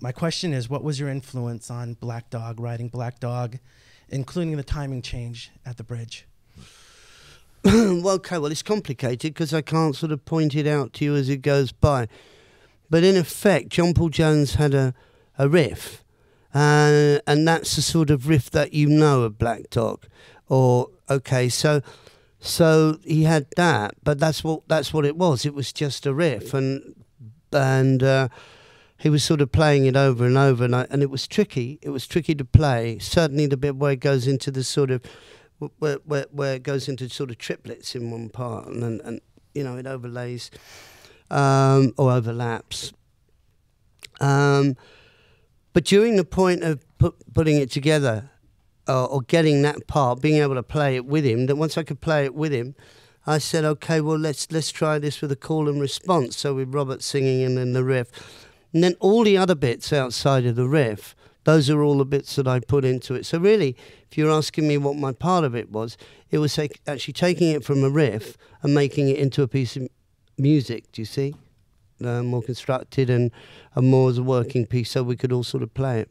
My question is, what was your influence on Black Dog, writing Black Dog, including the timing change at the bridge? well, okay, well, it's complicated because I can't sort of point it out to you as it goes by. But in effect, John Paul Jones had a, a riff, uh, and that's the sort of riff that you know of Black Dog. Or, okay, so so he had that, but that's what that's what it was. It was just a riff, and and uh, he was sort of playing it over and over, and I, and it was tricky. It was tricky to play. Certainly, the bit where it goes into the sort of where, where, where it goes into sort of triplets in one part, and and, and you know it overlays um, or overlaps. Um, but during the point of put, putting it together uh, or getting that part, being able to play it with him, that once I could play it with him, I said, okay, well let's let's try this with a call and response. So with Robert singing and then the riff, and then all the other bits outside of the riff those are all the bits that I put into it. So really, if you're asking me what my part of it was, it was like actually taking it from a riff and making it into a piece of music. Do you see? Uh, more constructed and, and more as a working piece, so we could all sort of play it.